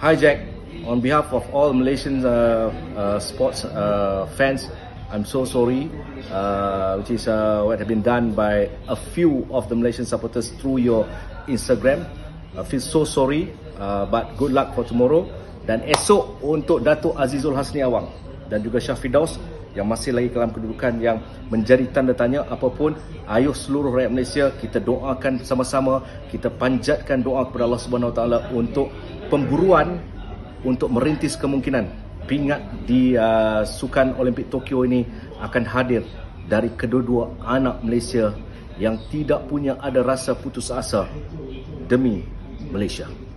hijacked. On behalf of all Malaysian uh, uh, sports uh, fans, I'm so sorry, uh, which is uh, what have been done by a few of the Malaysian supporters through your Instagram. I feel so sorry, uh, but good luck for tomorrow. Dan esok untuk Datuk Azizul Hasni Awang dan juga Syafidaus yang masih lagi dalam kedudukan yang menjadi tanda tanya apapun ayuh seluruh rakyat Malaysia kita doakan bersama-sama kita panjatkan doa kepada Allah Subhanahu Wa Taala untuk pemburuan untuk merintis kemungkinan pingat di uh, Sukan Olimpik Tokyo ini akan hadir dari kedua-dua anak Malaysia yang tidak punya ada rasa putus asa demi Malaysia.